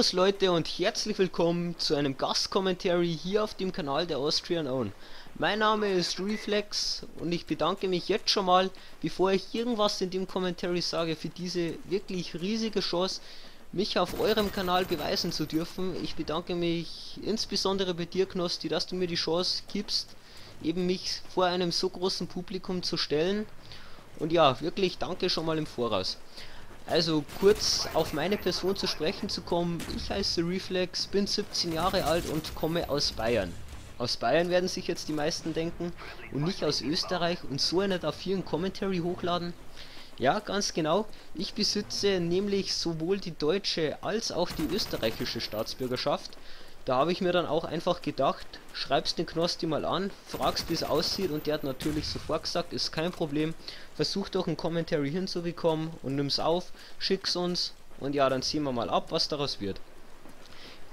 Servus Leute und herzlich willkommen zu einem Gastkommentary hier auf dem Kanal der Austrian Own. Mein Name ist Reflex und ich bedanke mich jetzt schon mal, bevor ich irgendwas in dem Commentary sage, für diese wirklich riesige Chance, mich auf eurem Kanal beweisen zu dürfen. Ich bedanke mich insbesondere bei dir Knosti, dass du mir die Chance gibst, eben mich vor einem so großen Publikum zu stellen. Und ja, wirklich danke schon mal im Voraus. Also kurz auf meine Person zu sprechen zu kommen, ich heiße Reflex, bin 17 Jahre alt und komme aus Bayern. Aus Bayern werden sich jetzt die meisten denken und nicht aus Österreich und so einer darf hier ein Commentary hochladen. Ja, ganz genau. Ich besitze nämlich sowohl die deutsche als auch die österreichische Staatsbürgerschaft da habe ich mir dann auch einfach gedacht, schreibst den Knosti mal an, fragst wie es aussieht und der hat natürlich sofort gesagt, ist kein Problem, versuch doch ein Commentary hinzubekommen und nimm's auf, schick's uns und ja, dann sehen wir mal ab, was daraus wird.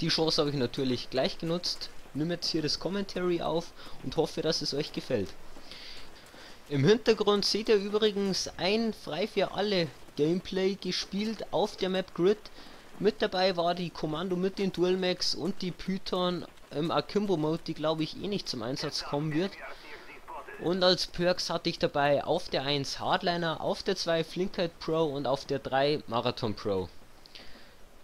Die Chance habe ich natürlich gleich genutzt, nimm jetzt hier das Commentary auf und hoffe, dass es euch gefällt. Im Hintergrund seht ihr übrigens ein frei für alle Gameplay gespielt auf der Map Grid mit dabei war die Kommando mit den Dualmax und die Python im Akimbo Mode, die glaube ich eh nicht zum Einsatz kommen wird. Und als Perks hatte ich dabei auf der 1 Hardliner, auf der 2 Flinkheit Pro und auf der 3 Marathon Pro.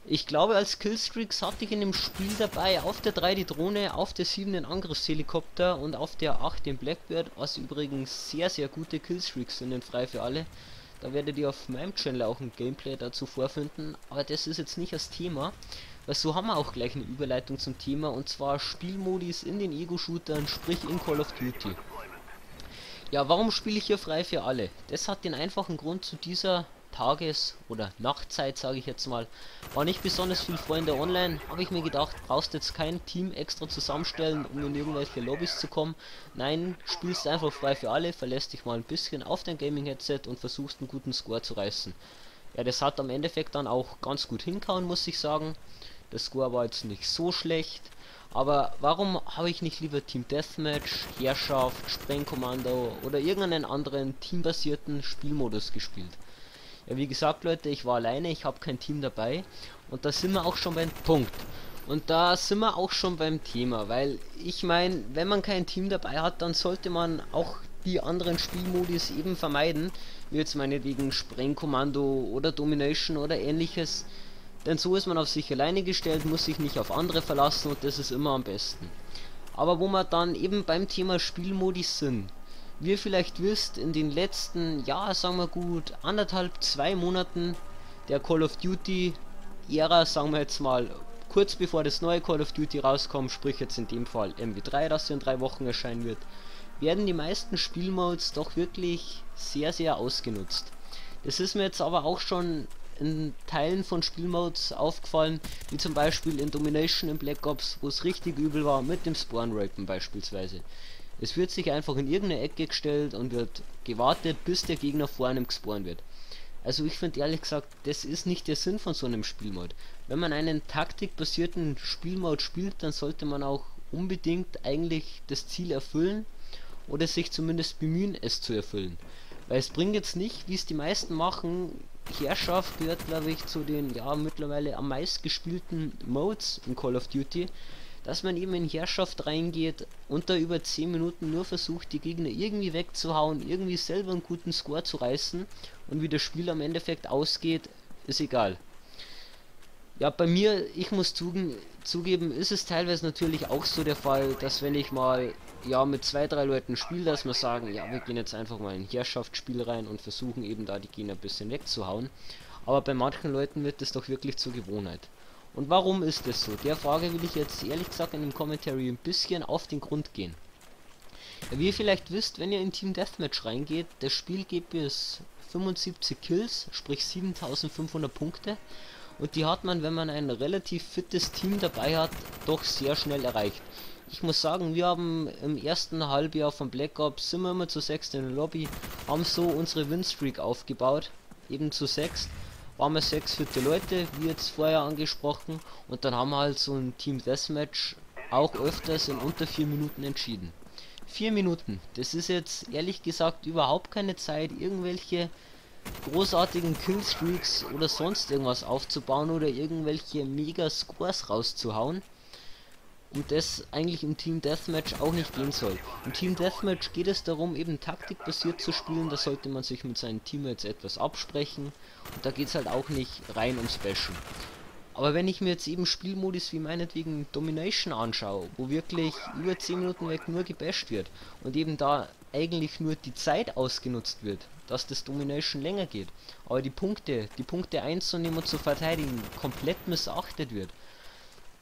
Ich glaube als Killstreaks hatte ich in dem Spiel dabei auf der 3 die Drohne, auf der 7 den Angriffshelikopter und auf der 8 den Blackbird, was übrigens sehr sehr gute Killstreaks sind, frei für alle. Da werdet ihr auf meinem Channel auch ein Gameplay dazu vorfinden, aber das ist jetzt nicht das Thema. Weil so haben wir auch gleich eine Überleitung zum Thema und zwar Spielmodis in den Ego-Shootern, sprich in Call of Duty. Ja, warum spiele ich hier frei für alle? Das hat den einfachen Grund zu dieser Tages- oder Nachtzeit, sage ich jetzt mal, war nicht besonders viel Freunde online, habe ich mir gedacht, brauchst jetzt kein Team extra zusammenstellen, um in irgendwelche Lobbys zu kommen. Nein, spielst einfach frei für alle, verlässt dich mal ein bisschen auf dein Gaming-Headset und versuchst einen guten Score zu reißen. Ja, das hat am Endeffekt dann auch ganz gut hinkauen, muss ich sagen. Der Score war jetzt nicht so schlecht. Aber warum habe ich nicht lieber Team Deathmatch, Herrschaft, Sprengkommando oder irgendeinen anderen teambasierten Spielmodus gespielt? Ja, wie gesagt, Leute, ich war alleine, ich habe kein Team dabei. Und da sind wir auch schon beim Punkt. Und da sind wir auch schon beim Thema, weil ich meine, wenn man kein Team dabei hat, dann sollte man auch die anderen Spielmodis eben vermeiden, wie jetzt meinetwegen Sprengkommando oder Domination oder ähnliches. Denn so ist man auf sich alleine gestellt, muss sich nicht auf andere verlassen und das ist immer am besten. Aber wo wir dann eben beim Thema Spielmodis sind, wie ihr vielleicht wisst, in den letzten, ja, sagen wir gut, anderthalb, zwei Monaten der Call of Duty Ära, sagen wir jetzt mal, kurz bevor das neue Call of Duty rauskommt, sprich jetzt in dem Fall MW3, das in drei Wochen erscheinen wird, werden die meisten Spielmodes doch wirklich sehr, sehr ausgenutzt. Das ist mir jetzt aber auch schon in Teilen von Spielmodes aufgefallen, wie zum Beispiel in Domination in Black Ops, wo es richtig übel war, mit dem Spawn-Rapen beispielsweise. Es wird sich einfach in irgendeine Ecke gestellt und wird gewartet, bis der Gegner vor einem gespawnt wird. Also ich finde ehrlich gesagt, das ist nicht der Sinn von so einem Spielmod. Wenn man einen taktikbasierten Spielmod spielt, dann sollte man auch unbedingt eigentlich das Ziel erfüllen oder sich zumindest bemühen, es zu erfüllen. Weil es bringt jetzt nicht, wie es die meisten machen, Herrschaft gehört glaube ich zu den ja mittlerweile am meist gespielten Modes in Call of Duty dass man eben in Herrschaft reingeht und da über 10 Minuten nur versucht, die Gegner irgendwie wegzuhauen, irgendwie selber einen guten Score zu reißen und wie das Spiel am Endeffekt ausgeht, ist egal. Ja, bei mir, ich muss zugeben, zugeben, ist es teilweise natürlich auch so der Fall, dass wenn ich mal ja mit zwei, drei Leuten spiele, dass wir sagen, ja, wir gehen jetzt einfach mal in Herrschaftsspiel rein und versuchen eben da die Gegner ein bisschen wegzuhauen. Aber bei manchen Leuten wird es doch wirklich zur Gewohnheit. Und warum ist das so? Der Frage will ich jetzt ehrlich gesagt in dem Commentary ein bisschen auf den Grund gehen. Wie ihr vielleicht wisst, wenn ihr in Team Deathmatch reingeht, das Spiel geht bis 75 Kills, sprich 7500 Punkte. Und die hat man, wenn man ein relativ fittes Team dabei hat, doch sehr schnell erreicht. Ich muss sagen, wir haben im ersten Halbjahr von Black Ops sind wir immer zu sechst in der Lobby, haben so unsere Winstreak aufgebaut, eben zu sechst waren wir sechs vierte Leute, wie jetzt vorher angesprochen, und dann haben wir halt so ein Team Deathmatch auch öfters in unter vier Minuten entschieden. Vier Minuten, das ist jetzt ehrlich gesagt überhaupt keine Zeit, irgendwelche großartigen Killstreaks oder sonst irgendwas aufzubauen oder irgendwelche mega Scores rauszuhauen. Und das eigentlich im Team Deathmatch auch nicht gehen soll. Im Team Deathmatch geht es darum, eben taktikbasiert zu spielen. Da sollte man sich mit seinen Teammates etwas absprechen. Und da geht es halt auch nicht rein ums Bashen. Aber wenn ich mir jetzt eben Spielmodus wie meinetwegen Domination anschaue, wo wirklich über 10 Minuten weg nur gebasht wird und eben da eigentlich nur die Zeit ausgenutzt wird, dass das Domination länger geht, aber die Punkte, die Punkte einzunehmen und zu verteidigen, komplett missachtet wird,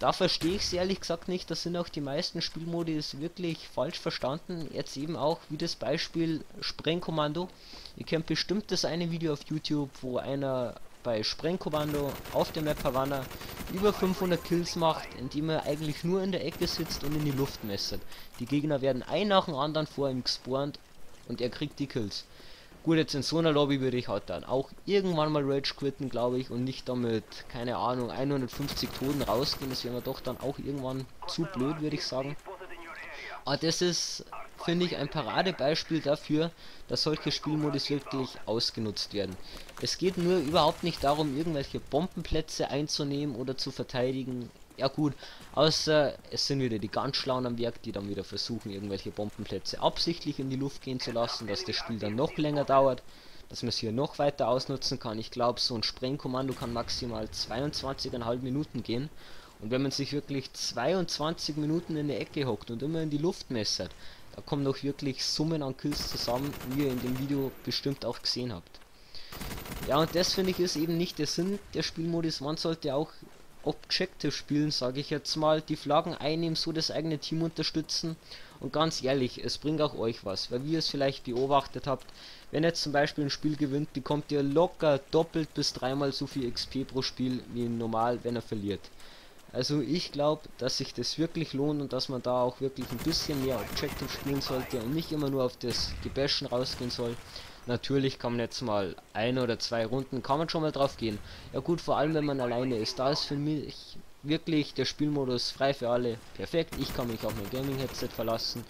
da verstehe ich es ehrlich gesagt nicht, da sind auch die meisten Spielmodis wirklich falsch verstanden. Jetzt eben auch wie das Beispiel Sprengkommando. Ihr kennt bestimmt das eine Video auf YouTube, wo einer bei Sprengkommando auf der Map Havana über 500 Kills macht, indem er eigentlich nur in der Ecke sitzt und in die Luft messert. Die Gegner werden ein nach dem anderen vor ihm gespawnt und er kriegt die Kills. Gut, jetzt in so einer Lobby würde ich halt dann auch irgendwann mal Rage quitten, glaube ich, und nicht damit, keine Ahnung, 150 Toten rausgehen. Das wäre mir doch dann auch irgendwann zu blöd, würde ich sagen. Aber das ist finde ich ein Paradebeispiel dafür, dass solche Spielmodus wirklich ausgenutzt werden. Es geht nur überhaupt nicht darum, irgendwelche Bombenplätze einzunehmen oder zu verteidigen. Ja gut, außer es sind wieder die ganz schlauen am Werk, die dann wieder versuchen, irgendwelche Bombenplätze absichtlich in die Luft gehen zu lassen, dass das Spiel dann noch länger dauert, dass man es hier noch weiter ausnutzen kann. Ich glaube, so ein Sprengkommando kann maximal 22,5 Minuten gehen. Und wenn man sich wirklich 22 Minuten in der Ecke hockt und immer in die Luft messert, da kommen doch wirklich Summen an Kills zusammen, wie ihr in dem Video bestimmt auch gesehen habt. Ja, und das finde ich ist eben nicht der Sinn der Spielmodus. Man sollte auch Objective spielen, sage ich jetzt mal. Die Flaggen einnehmen, so das eigene Team unterstützen. Und ganz ehrlich, es bringt auch euch was, weil wie ihr es vielleicht beobachtet habt, wenn ihr zum Beispiel ein Spiel gewinnt, bekommt ihr locker doppelt bis dreimal so viel XP pro Spiel wie normal, wenn er verliert. Also ich glaube, dass sich das wirklich lohnt und dass man da auch wirklich ein bisschen mehr Objective spielen sollte und nicht immer nur auf das Gebäschen rausgehen soll. Natürlich kann man jetzt mal eine oder zwei Runden, kann man schon mal drauf gehen. Ja gut, vor allem wenn man alleine ist. Da ist für mich wirklich der Spielmodus frei für alle perfekt. Ich kann mich auf mein Gaming-Headset verlassen.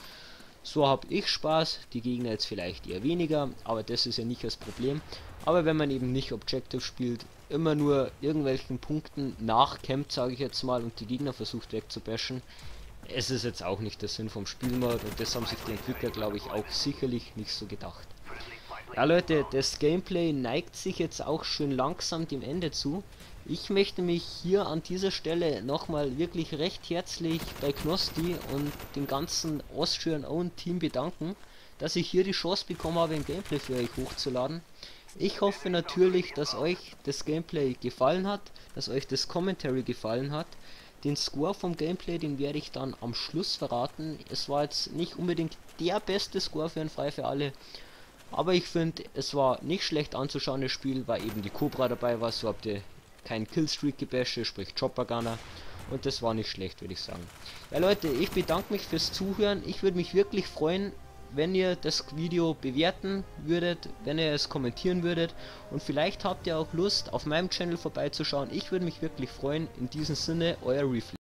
So habe ich Spaß, die Gegner jetzt vielleicht eher weniger, aber das ist ja nicht das Problem. Aber wenn man eben nicht Objective spielt, immer nur irgendwelchen Punkten nachkämpft, sage ich jetzt mal, und die Gegner versucht wegzubashen, es ist jetzt auch nicht der Sinn vom Spielmod und das haben sich die Entwickler, glaube ich, auch sicherlich nicht so gedacht. Ja Leute, das Gameplay neigt sich jetzt auch schön langsam dem Ende zu. Ich möchte mich hier an dieser Stelle nochmal wirklich recht herzlich bei Knosti und dem ganzen Austrian Own Team bedanken, dass ich hier die Chance bekommen habe, ein Gameplay für euch hochzuladen. Ich hoffe natürlich, dass euch das Gameplay gefallen hat, dass euch das Commentary gefallen hat. Den Score vom Gameplay, den werde ich dann am Schluss verraten. Es war jetzt nicht unbedingt der beste Score für ein Frei für alle, aber ich finde, es war nicht schlecht anzuschauen, das Spiel, weil eben die Cobra dabei war, so habt ihr kein Killstreak gebäsche, sprich Chopper Gunner. Und das war nicht schlecht, würde ich sagen. Ja Leute, ich bedanke mich fürs Zuhören. Ich würde mich wirklich freuen, wenn ihr das Video bewerten würdet, wenn ihr es kommentieren würdet und vielleicht habt ihr auch Lust auf meinem Channel vorbeizuschauen. Ich würde mich wirklich freuen. In diesem Sinne, euer Reflex.